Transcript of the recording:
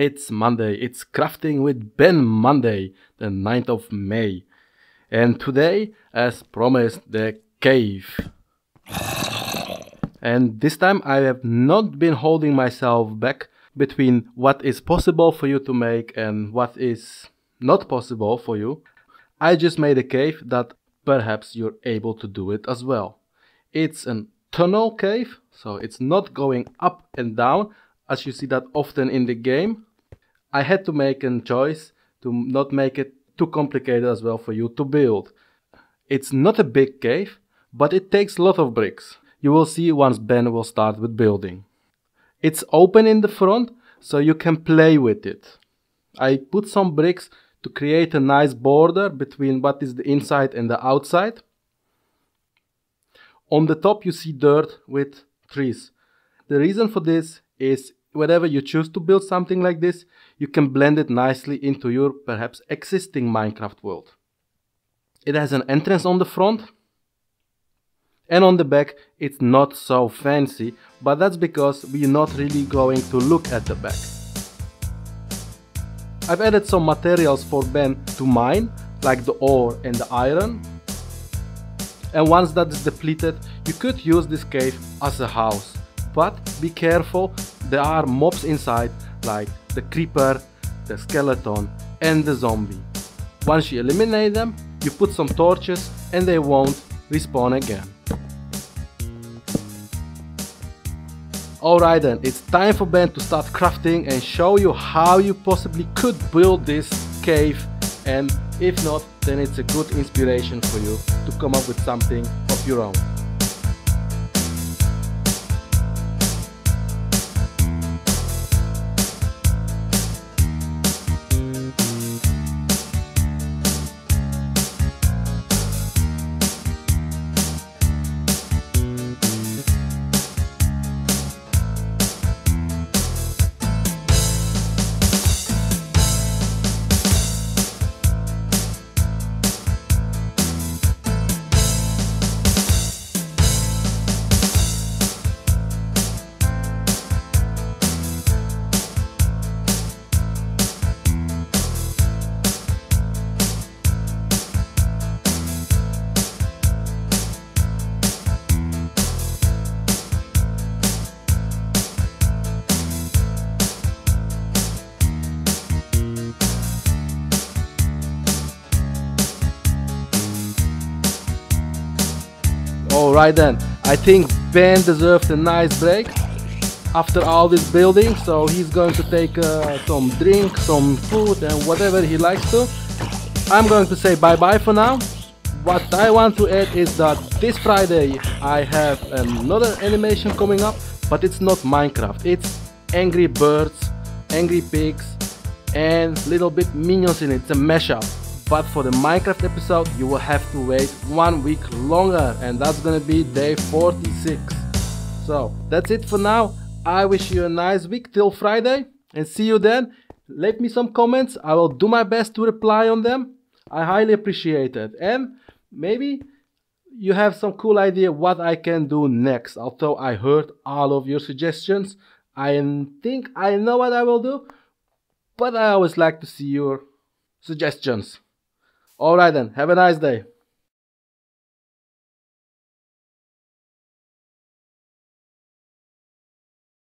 It's Monday. It's Crafting with Ben Monday, the 9th of May. And today, as promised, the cave. And this time I have not been holding myself back between what is possible for you to make and what is not possible for you. I just made a cave that perhaps you're able to do it as well. It's an tunnel cave, so it's not going up and down as you see that often in the game. I had to make a choice to not make it too complicated as well for you to build. It's not a big cave, but it takes a lot of bricks. You will see once Ben will start with building. It's open in the front, so you can play with it. I put some bricks to create a nice border between what is the inside and the outside. On the top you see dirt with trees. The reason for this is whenever you choose to build something like this, you can blend it nicely into your perhaps existing Minecraft world. It has an entrance on the front and on the back it's not so fancy, but that's because we're not really going to look at the back. I've added some materials for Ben to mine, like the ore and the iron. And once that is depleted, you could use this cave as a house. But be careful, there are mobs inside like the creeper, the skeleton and the zombie. Once you eliminate them, you put some torches and they won't respawn again. Alright then, it's time for Ben to start crafting and show you how you possibly could build this cave and if not, then it's a good inspiration for you to come up with something of your own. Alright then, I think Ben deserves a nice break after all this building, so he's going to take uh, some drink, some food and whatever he likes to. I'm going to say bye bye for now. What I want to add is that this Friday I have another animation coming up, but it's not Minecraft, it's Angry Birds, Angry Pigs and little bit minions in it, it's a mashup but for the Minecraft episode you will have to wait one week longer and that's gonna be day 46. So that's it for now. I wish you a nice week till Friday and see you then. Leave me some comments. I will do my best to reply on them. I highly appreciate it. And maybe you have some cool idea what I can do next. Although I heard all of your suggestions, I think I know what I will do. But I always like to see your suggestions. Alright then, have a nice day.